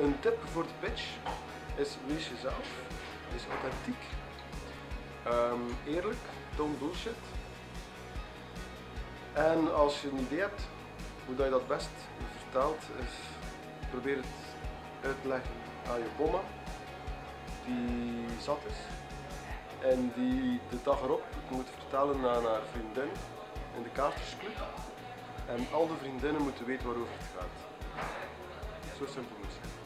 Een tip voor de pitch is wees jezelf, wees authentiek, ehm, eerlijk, don't bullshit. En als je een idee hebt hoe dat je dat best vertelt, is probeer het uit te leggen aan je bomma, die zat is en die de dag erop moet vertellen aan haar vriendin in de kaartjesclub. En al de vriendinnen moeten weten waarover het gaat. Zo simpel moet het zijn.